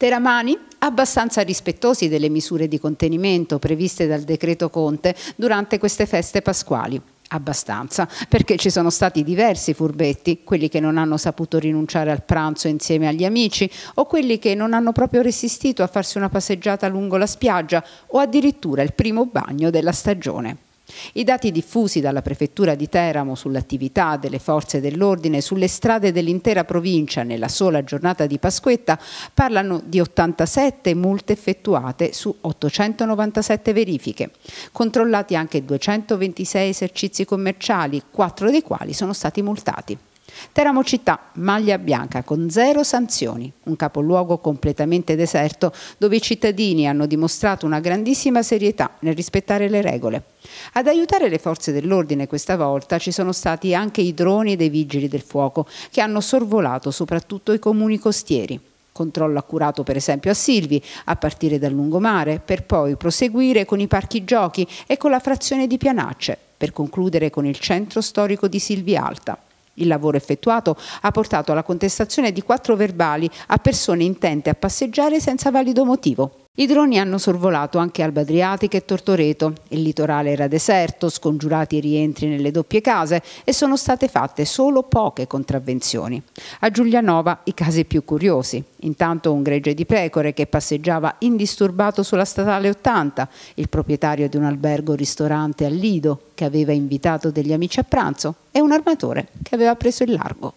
Teramani abbastanza rispettosi delle misure di contenimento previste dal decreto Conte durante queste feste pasquali. Abbastanza, perché ci sono stati diversi furbetti, quelli che non hanno saputo rinunciare al pranzo insieme agli amici o quelli che non hanno proprio resistito a farsi una passeggiata lungo la spiaggia o addirittura il primo bagno della stagione. I dati diffusi dalla prefettura di Teramo sull'attività delle forze dell'ordine sulle strade dell'intera provincia nella sola giornata di Pasquetta parlano di 87 multe effettuate su 897 verifiche, controllati anche 226 esercizi commerciali, quattro dei quali sono stati multati. Teramo città, maglia bianca con zero sanzioni, un capoluogo completamente deserto dove i cittadini hanno dimostrato una grandissima serietà nel rispettare le regole. Ad aiutare le forze dell'ordine questa volta ci sono stati anche i droni dei vigili del fuoco che hanno sorvolato soprattutto i comuni costieri. Controllo accurato per esempio a Silvi, a partire dal lungomare, per poi proseguire con i parchi giochi e con la frazione di Pianacce, per concludere con il centro storico di Silvi Alta. Il lavoro effettuato ha portato alla contestazione di quattro verbali a persone intente a passeggiare senza valido motivo. I droni hanno sorvolato anche Alba Adriatica e Tortoreto. Il litorale era deserto, scongiurati i rientri nelle doppie case e sono state fatte solo poche contravvenzioni. A Giulianova i casi più curiosi. Intanto un gregge di pecore che passeggiava indisturbato sulla statale 80, il proprietario di un albergo-ristorante al Lido che aveva invitato degli amici a pranzo e un armatore che aveva preso il largo.